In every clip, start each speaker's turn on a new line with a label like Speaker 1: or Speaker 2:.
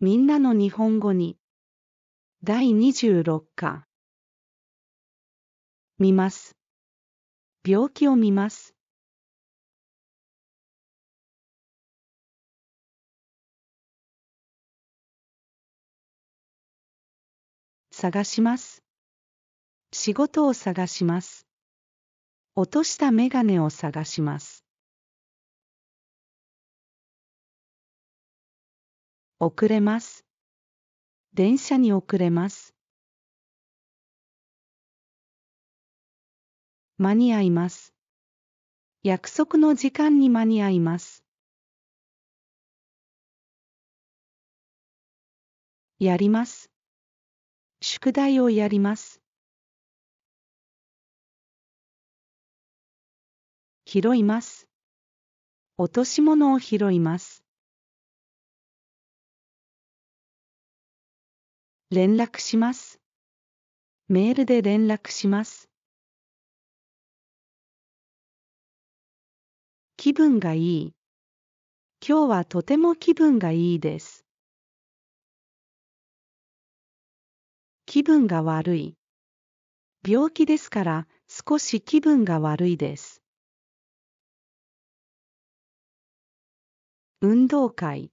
Speaker 1: みんなの日本語に。第26課。見ます。病気を見ます。探します。仕事を探します。落としたメガネを探します。遅れます。電車に遅れます。間に合います。約束の時間に間に合います。やります。宿題をやります。拾います。落とし物を拾います。連絡します。メールで連絡します。気分がいい。今日はとても気分がいいです。気分が悪い。病気ですから少し気分が悪いです。運動会。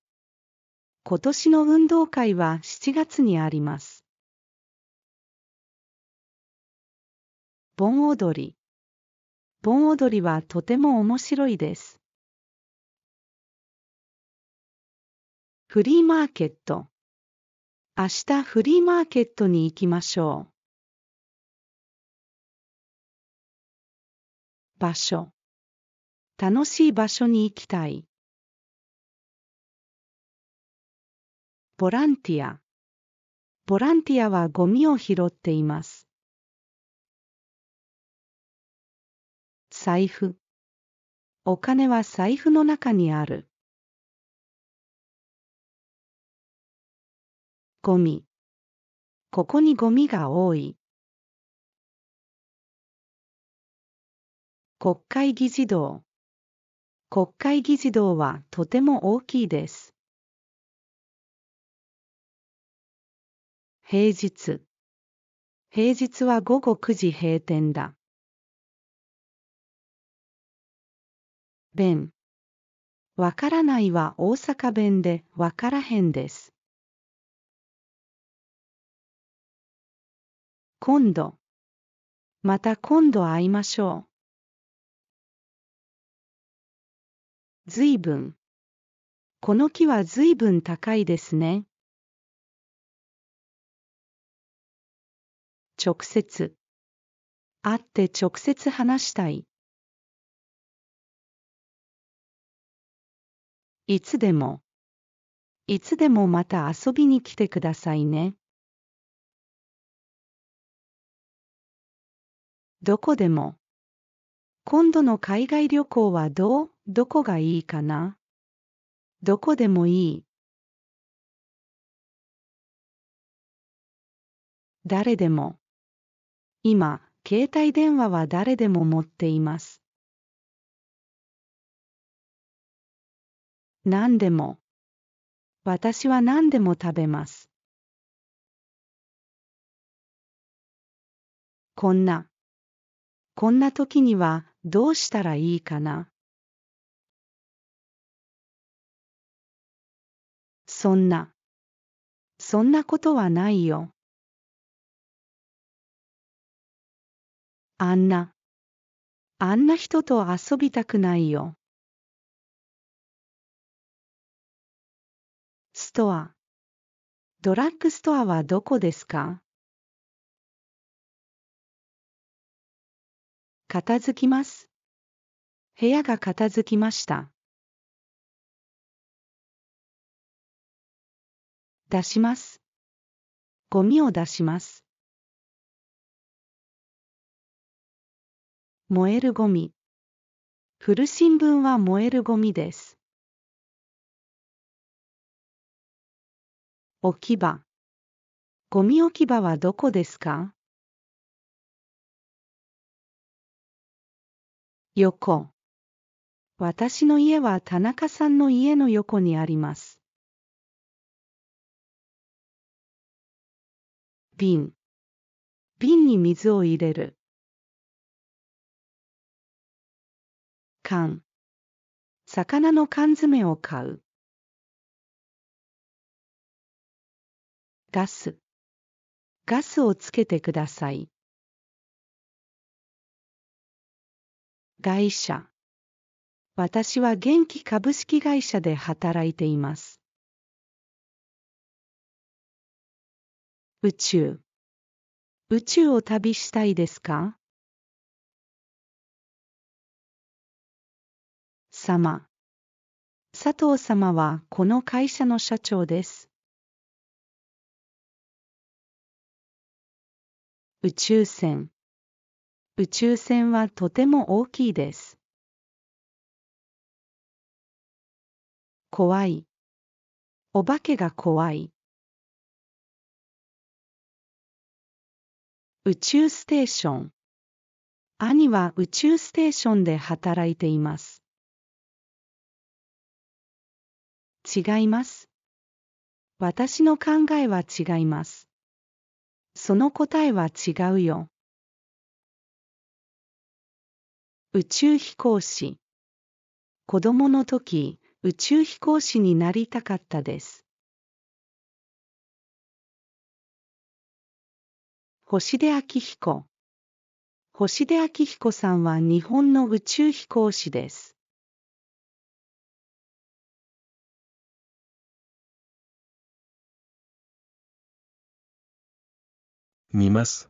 Speaker 1: 今年の運動会は7月にあります。盆踊り。盆踊りはとても面白いです。フリーマーケット。明日フリーマーケットに行きましょう。場所。楽しい場所に行きたい。ボランティア。ボランティアはゴミを拾っています。財布。お金は財布の中にある。ゴミ。ここにゴミが多い。国会議事堂。国会議事堂はとても大きいです。平日。平日は午後9時閉店だ。弁。わからないは大阪弁でわからへんです。今度。また今度会いましょう。ずいぶん。この木はずいぶん高いですね。直接。会って直接話したい。いつでも。いつでもまた遊びに来てくださいね。どこでも。今度の海外旅行はどう？どこがいいかな？どこでもいい。誰でも。今、携帯電話は誰でも持っています。何でも。私は何でも食べます。こんな。こんな時にはどうしたらいいかなそんな。そんなことはないよ。あんな。あんな人と遊びたくないよ。ストア。ドラッグストアはどこですか？片付きます。部屋が片付きました。出します。ゴミを出します。燃えるゴミ。古新聞は燃えるゴミです。置き場。ゴミ置き場はどこですか？横。私の家は田中さんの家の横にあります。瓶。瓶に水を入れる。缶。魚の缶詰を買う。ガス。ガスをつけてください。会社。私は元気株式会社で働いています。宇宙。宇宙を旅したいですか？様。佐藤様はこの会社の社長です。宇宙船。宇宙船はとても大きいです。怖い。お化けが怖い。宇宙ステーション。兄は宇宙ステーションで働いています。違います。私の考えは違います。その答えは違うよ。宇宙飛行士。子供の時、宇宙飛行士になりたかったです。星出明彦。星出明彦さんは日本の宇宙飛行士です。
Speaker 2: 見ます。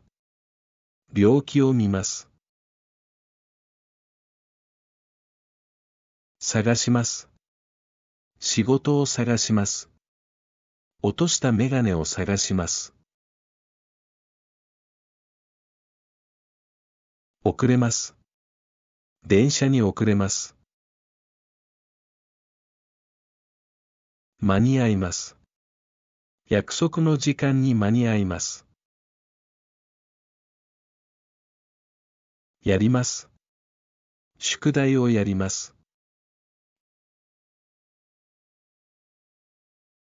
Speaker 2: 病気を見ます。探します。仕事を探します。落としたメガネを探します。遅れます。電車に遅れます。間に合います。約束の時間に間に合います。やります。宿題をやります。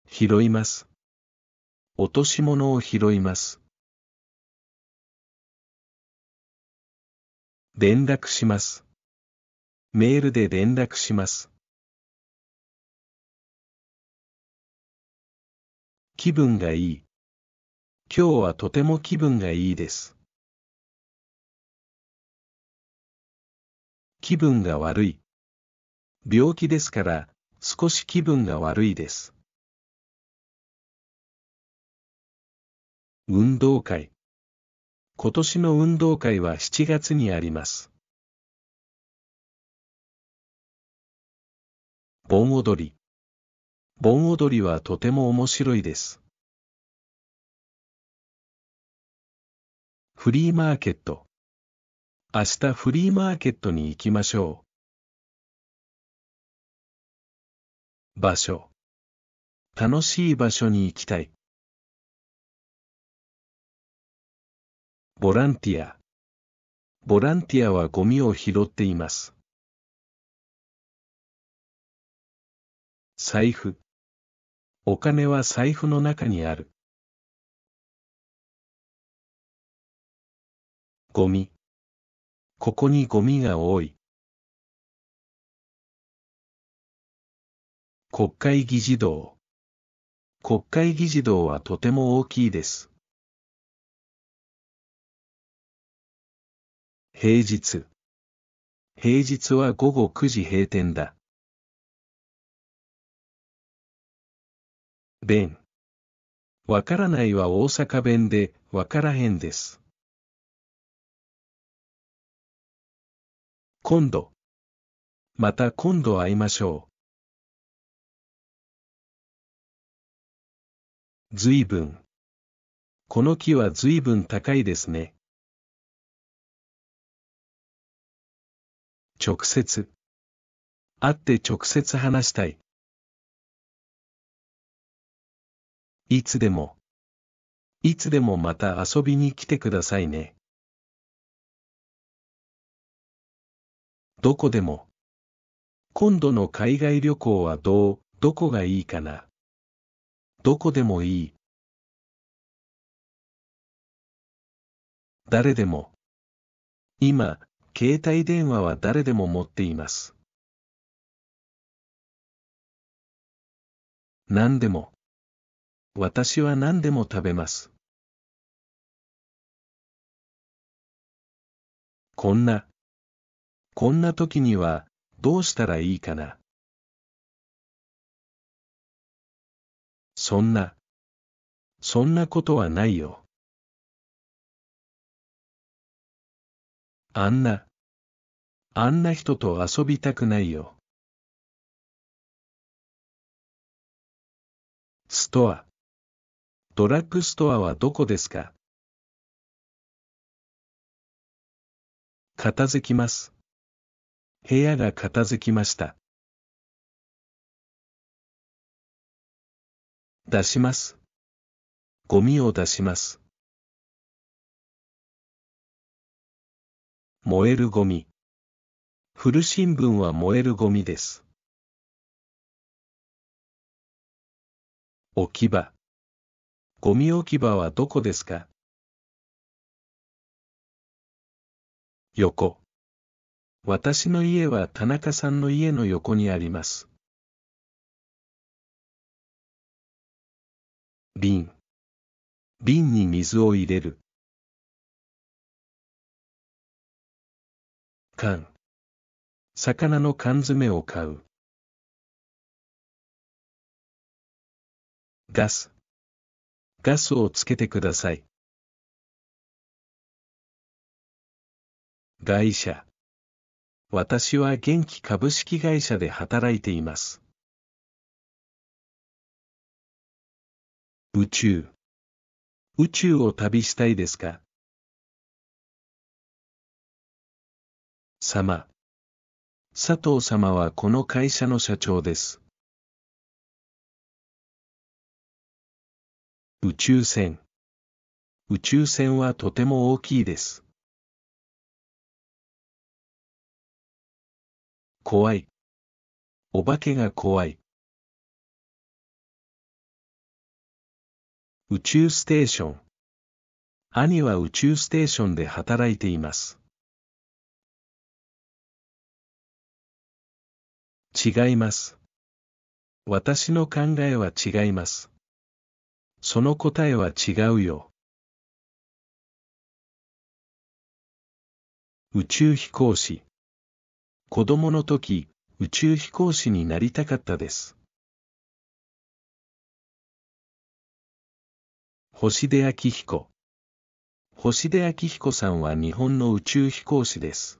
Speaker 2: 拾います。落とし物を拾います。連絡します。メールで連絡します。気分がいい。今日はとても気分がいいです。気分が悪い。病気ですから少し気分が悪いです。運動会。今年の運動会は7月にあります。盆踊り。盆踊りはとても面白いです。フリーマーケット。明日フリーマーケットに行きましょう。場所。楽しい場所に行きたい。ボランティア。ボランティアはゴミを拾っています。財布。お金は財布の中にある。ゴミ。ここにゴミが多い。国会議事堂。国会議事堂はとても大きいです。平日。平日は午後9時閉店だ。弁。わからないは大阪弁で、わからへんです。今度。また今度会いましょう。ずいぶん。この木はずいぶん高いですね。直接。会って直接話したい。いつでも。いつでもまた遊びに来てくださいね。どこでも。今度の海外旅行はどう、どこがいいかな？どこでもいい。誰でも。今、携帯電話は誰でも持っています。何でも。私は何でも食べます。こんな。こんな時には、どうしたらいいかな。そんな。そんなことはないよ。あんな。あんな人と遊びたくないよ。ストア。ドラッグストアはどこですか？片付きます。部屋が片付きました。出します。ゴミを出します。燃えるゴミ。古新聞は燃えるゴミです。置き場。ゴミ置き場はどこですか？横。私の家は田中さんの家の横にあります。瓶。瓶に水を入れる。缶。魚の缶詰を買う。ガス。ガスをつけてください。会社。私は元気株式会社で働いています。宇宙。宇宙を旅したいですか？様。佐藤様はこの会社の社長です。宇宙船。宇宙船はとても大きいです。怖い。お化けが怖い。宇宙ステーション。兄は宇宙ステーションで働いています。違います。私の考えは違います。その答えは違うよ。宇宙飛行士。子供の時、宇宙飛行士になりたかったです。星出明彦星出明彦さんは日本の宇宙飛行士です。